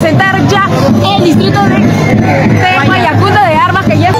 presentar ya el distrito de, de Guayacundo de Armas que ya